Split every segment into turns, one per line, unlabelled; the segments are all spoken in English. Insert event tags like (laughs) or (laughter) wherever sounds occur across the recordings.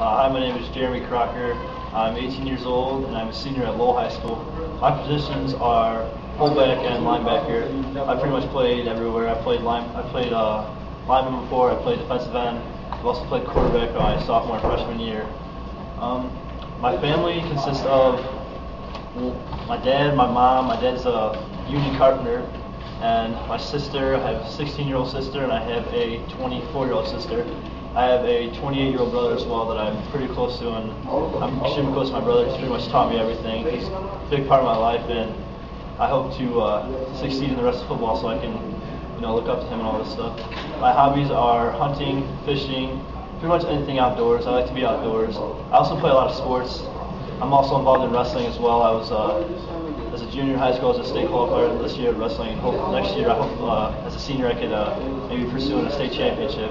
Uh, hi, my name is Jeremy Crocker. I'm 18 years old and I'm a senior at Lowell High School. My positions are fullback and linebacker. I pretty much played everywhere. I played line, I played uh, lineman before. I played defensive end. I've also played quarterback my sophomore and freshman year. Um, my family consists of my dad, my mom. My dad's a union carpenter, and my sister. I have a 16-year-old sister, and I have a 24-year-old sister. I have a 28-year-old brother as well that I'm pretty close to, and I'm extremely close to my brother. He's pretty much taught me everything. He's a big part of my life, and I hope to uh, succeed in the rest of football so I can, you know, look up to him and all this stuff. My hobbies are hunting, fishing, pretty much anything outdoors. I like to be outdoors. I also play a lot of sports. I'm also involved in wrestling as well. I was uh, as a junior high school, as a state qualifier this year wrestling. Hope next year, I hope uh, as a senior, I could uh, maybe pursue a state championship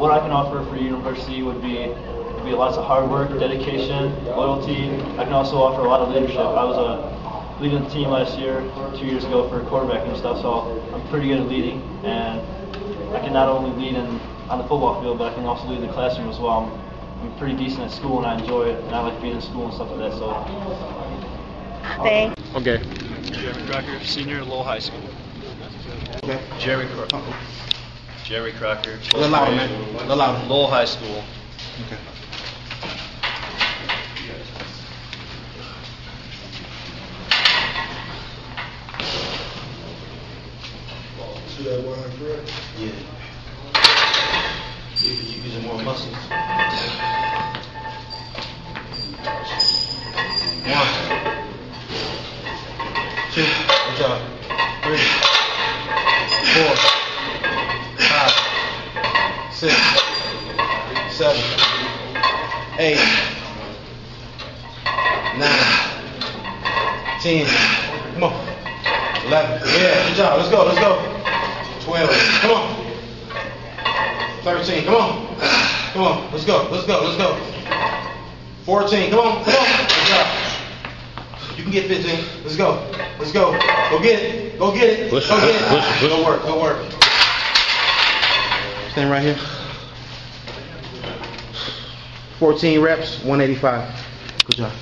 what I can offer for university would be would be lots of hard work, dedication, loyalty. I can also offer a lot of leadership. I was a leading the team last year, two years ago for quarterback and stuff, so I'm pretty good at leading, and I can not only lead in on the football field, but I can also lead in the classroom as well. I'm, I'm pretty decent at school, and I enjoy it, and I like being in school and stuff like that. So.
Thanks.
Okay.
Jeremy Crocker, senior at Lowell High School.
Okay.
Jeremy Crocker. Oh, Jerry Crocker.
A little louder, man. A little louder.
Lowell High School.
Okay.
See that line, correct?
Yeah. You, you using more muscles.
One. Two. Good job. Three. Four. Five. Six. Seven. Eight. Nine. Ten. Come on. Eleven. Yeah, good job. Let's go. Let's go. Twelve. Come on. Thirteen. Come on. Come on. Let's go. Let's go. Let's go. 14. Come on. Come on. Good job. You can get 15. Let's go. Let's go. Go get it. Go get it.
Push it,
go
push
get
it,
it.
push it, push
Go
it.
work. Go work. Stand right here. 14 reps, 185. Good job.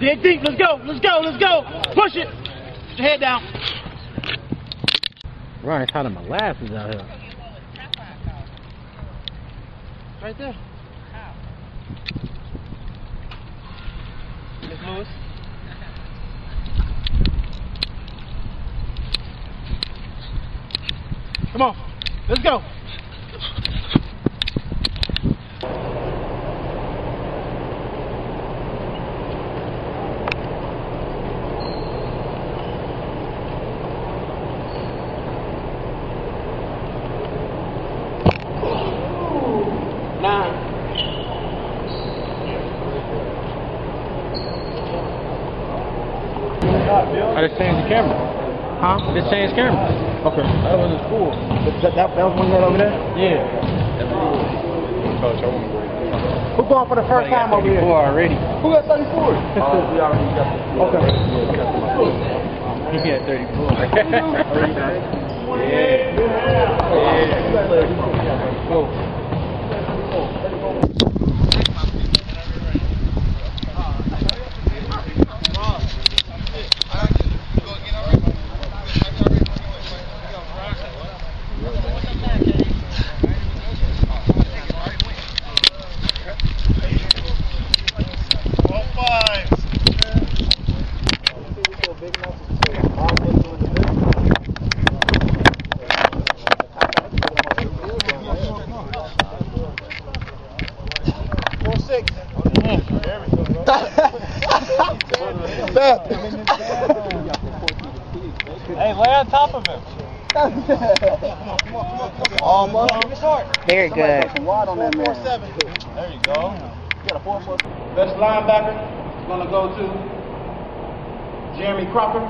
Dig deep, let's go, let's go, let's go. Push it. Put your head down.
Ryan, how my molasses out here.
Right there. Miss Lewis. Come on, let's go. Nine.
I just changed the camera.
Huh?
Just changed camera.
Okay.
That was cool.
That, that, that was one that over there?
Yeah. Coach, I want to.
Who going for the first time over here?
already.
Who got 34? (laughs) we already got Okay.
He had 34. (laughs) yeah. Yeah. Go.
Hey, lay on top of him.
Almost.
Very good.
Four.
There you go.
You got a four. Best linebacker is going to go to Jeremy Crocker.